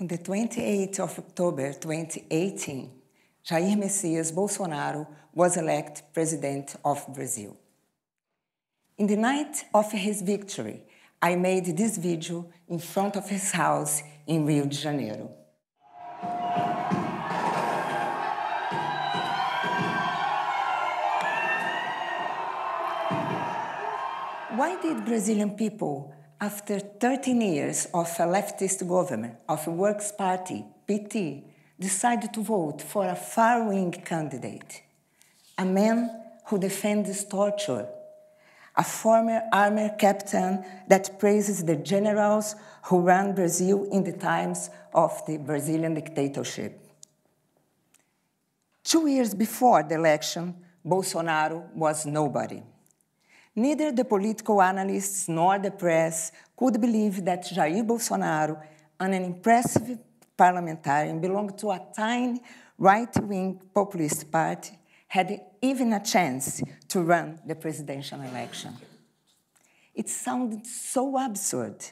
On the 28th of October 2018, Jair Messias Bolsonaro was elected president of Brazil. In the night of his victory, I made this video in front of his house in Rio de Janeiro. Why did Brazilian people, after 13 years of a leftist government, of a Works Party, PT, decide to vote for a far-wing candidate? A man who defends torture, a former army captain that praises the generals who ran Brazil in the times of the Brazilian dictatorship. Two years before the election, Bolsonaro was nobody. Neither the political analysts nor the press could believe that Jair Bolsonaro, an impressive parliamentarian, belonged to a tiny right-wing populist party, had even a chance to run the presidential election. It sounded so absurd.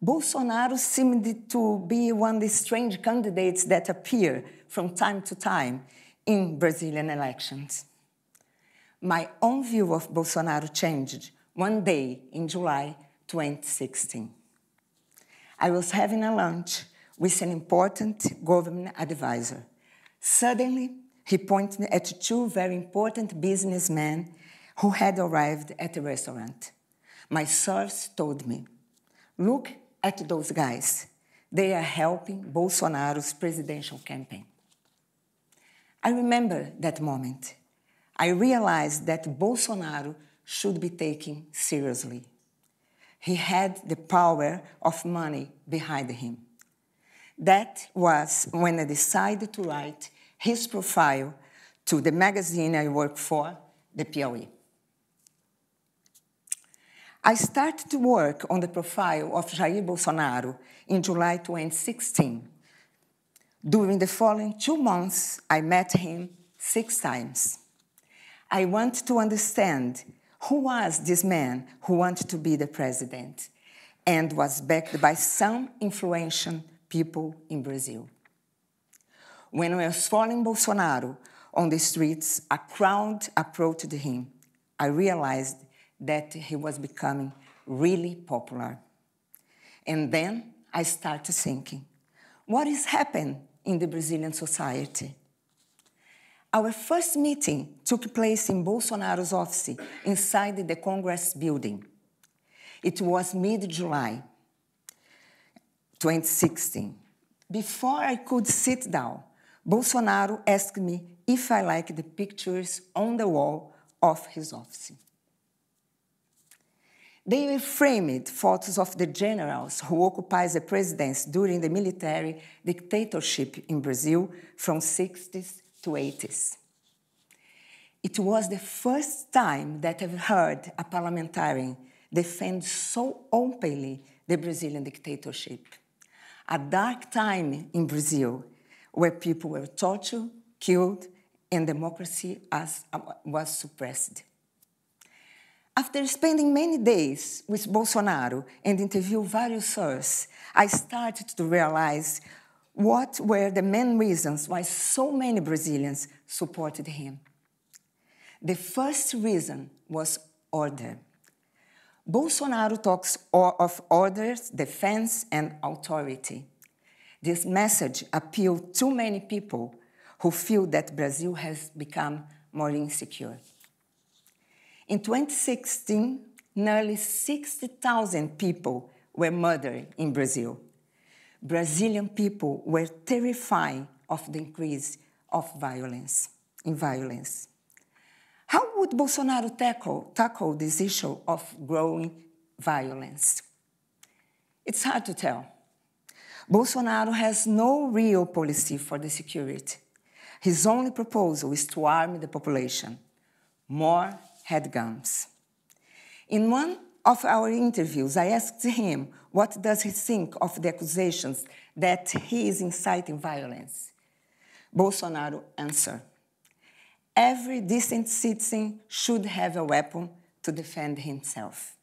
Bolsonaro seemed to be one of the strange candidates that appear from time to time in Brazilian elections my own view of Bolsonaro changed one day in July 2016. I was having a lunch with an important government advisor. Suddenly, he pointed at two very important businessmen who had arrived at the restaurant. My source told me, look at those guys. They are helping Bolsonaro's presidential campaign. I remember that moment I realized that Bolsonaro should be taken seriously. He had the power of money behind him. That was when I decided to write his profile to the magazine I work for, the Piauí. I started to work on the profile of Jair Bolsonaro in July 2016. During the following two months, I met him six times. I want to understand who was this man who wanted to be the president and was backed by some influential people in Brazil. When I was following Bolsonaro on the streets, a crowd approached him. I realized that he was becoming really popular. And then I started thinking, what is happening in the Brazilian society? Our first meeting took place in Bolsonaro's office inside the Congress building. It was mid July 2016. Before I could sit down, Bolsonaro asked me if I liked the pictures on the wall of his office. They were framed photos of the generals who occupied the presidency during the military dictatorship in Brazil from 60s to 80s. It was the first time that I've heard a parliamentarian defend so openly the Brazilian dictatorship. A dark time in Brazil where people were tortured, killed, and democracy uh, was suppressed. After spending many days with Bolsonaro and interviewing various sources, I started to realize what were the main reasons why so many Brazilians supported him. The first reason was order. Bolsonaro talks of orders, defense, and authority. This message appealed to many people who feel that Brazil has become more insecure. In 2016, nearly 60,000 people were murdered in Brazil. Brazilian people were terrified of the increase of violence, in violence. How would Bolsonaro tackle, tackle this issue of growing violence? It's hard to tell. Bolsonaro has no real policy for the security. His only proposal is to arm the population, more headguns. In one of our interviews, I asked him what does he think of the accusations that he is inciting violence. Bolsonaro answered, every decent citizen should have a weapon to defend himself.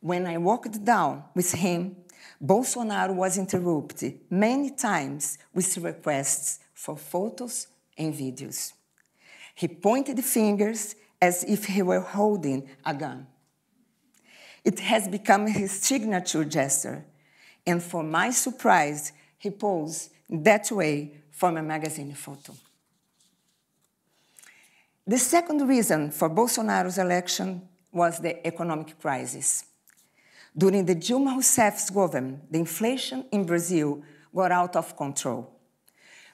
When I walked down with him, Bolsonaro was interrupted many times with requests for photos and videos. He pointed fingers as if he were holding a gun. It has become his signature gesture, and for my surprise, he posed that way for my magazine photo. The second reason for Bolsonaro's election was the economic crisis. During the Dilma Rousseff's government, the inflation in Brazil got out of control.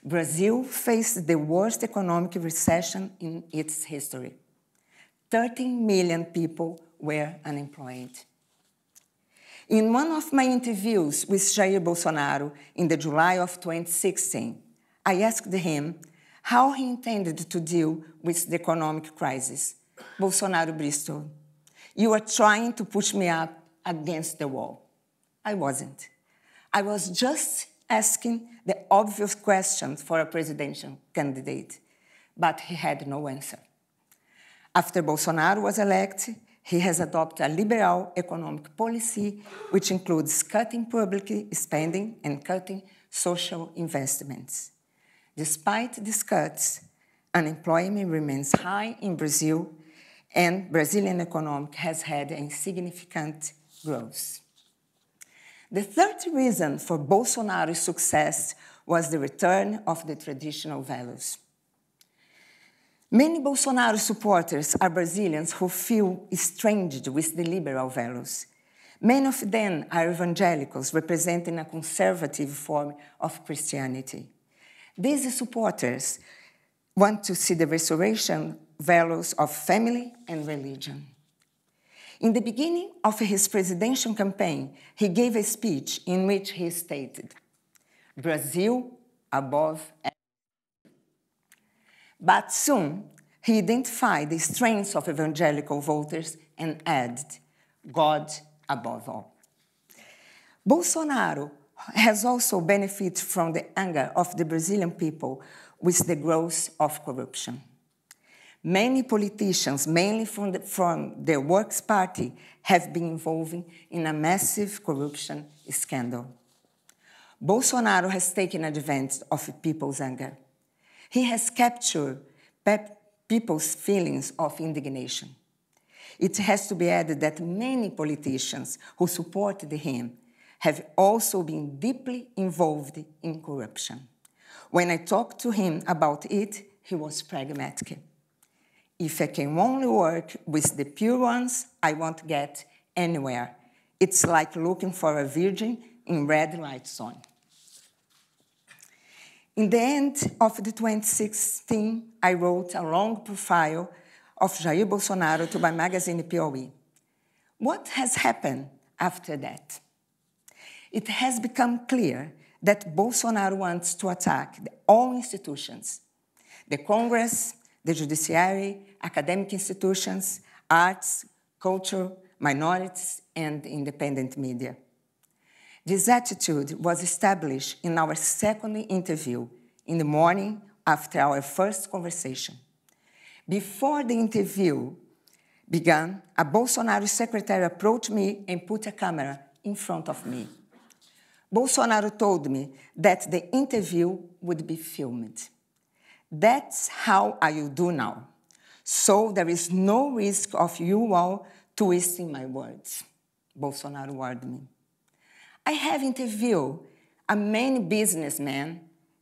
Brazil faced the worst economic recession in its history. 13 million people were unemployed. In one of my interviews with Jair Bolsonaro in the July of 2016, I asked him how he intended to deal with the economic crisis. Bolsonaro bristled. You are trying to push me up against the wall. I wasn't. I was just asking the obvious questions for a presidential candidate, but he had no answer. After Bolsonaro was elected, he has adopted a liberal economic policy, which includes cutting public spending and cutting social investments. Despite these cuts, unemployment remains high in Brazil, and Brazilian economy has had a significant growth. The third reason for Bolsonaro's success was the return of the traditional values. Many Bolsonaro supporters are Brazilians who feel estranged with the liberal values. Many of them are evangelicals representing a conservative form of Christianity. These supporters want to see the restoration values of family and religion. In the beginning of his presidential campaign, he gave a speech in which he stated, Brazil above But soon, he identified the strengths of evangelical voters and added, God above all. Bolsonaro has also benefited from the anger of the Brazilian people with the growth of corruption. Many politicians, mainly from the, from the Works Party, have been involved in a massive corruption scandal. Bolsonaro has taken advantage of people's anger. He has captured people's feelings of indignation. It has to be added that many politicians who supported him have also been deeply involved in corruption. When I talked to him about it, he was pragmatic. If I can only work with the pure ones, I won't get anywhere. It's like looking for a virgin in red light zone. In the end of the 2016, I wrote a long profile of Jair Bolsonaro to my magazine Piauí. What has happened after that? It has become clear that Bolsonaro wants to attack all institutions, the Congress, the judiciary, academic institutions, arts, culture, minorities, and independent media. This attitude was established in our second interview in the morning after our first conversation. Before the interview began, a Bolsonaro secretary approached me and put a camera in front of me. Bolsonaro told me that the interview would be filmed. That's how I will do now. So there is no risk of you all twisting my words, Bolsonaro warned me. I have interviewed many businessmen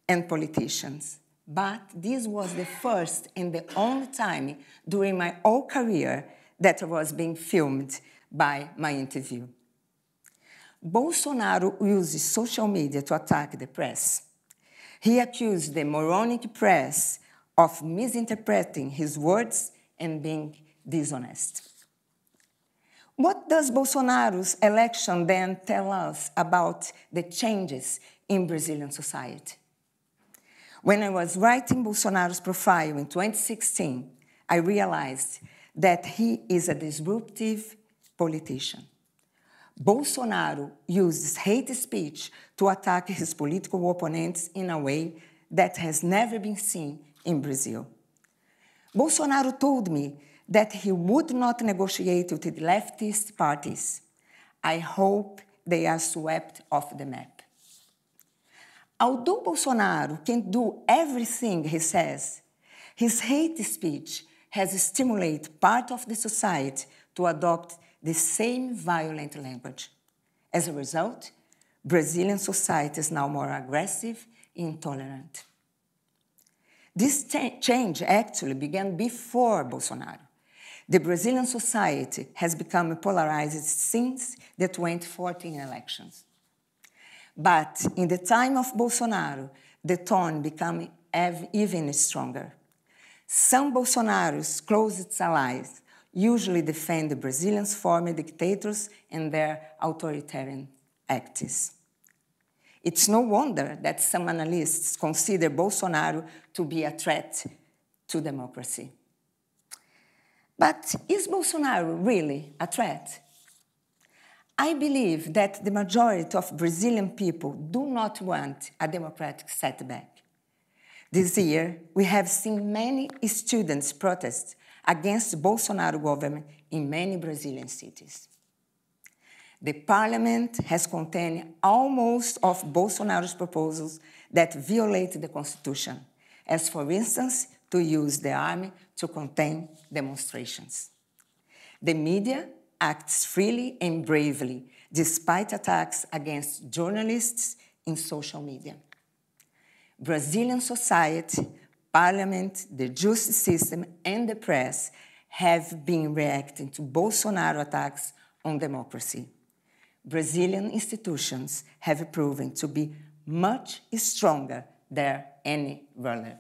and politicians, but this was the first and the only time during my whole career that I was being filmed by my interview. Bolsonaro uses social media to attack the press. He accused the moronic press of misinterpreting his words and being dishonest. What does Bolsonaro's election then tell us about the changes in Brazilian society? When I was writing Bolsonaro's profile in 2016, I realized that he is a disruptive politician. Bolsonaro uses hate speech to attack his political opponents in a way that has never been seen in Brazil. Bolsonaro told me that he would not negotiate with the leftist parties. I hope they are swept off the map. Although Bolsonaro can do everything he says, his hate speech has stimulated part of the society to adopt the same violent language. As a result, Brazilian society is now more aggressive, intolerant. This change actually began before Bolsonaro. The Brazilian society has become polarized since the 2014 elections. But in the time of Bolsonaro, the tone became even stronger. Some Bolsonaro's closest allies usually defend the Brazilians' former dictators and their authoritarian acts. It's no wonder that some analysts consider Bolsonaro to be a threat to democracy. But is Bolsonaro really a threat? I believe that the majority of Brazilian people do not want a democratic setback. This year, we have seen many students protest against Bolsonaro government in many Brazilian cities. The parliament has contained almost of Bolsonaro's proposals that violate the constitution, as for instance, to use the army to contain demonstrations. The media acts freely and bravely despite attacks against journalists in social media. Brazilian society, parliament, the justice system, and the press have been reacting to Bolsonaro attacks on democracy. Brazilian institutions have proven to be much stronger than any ruler.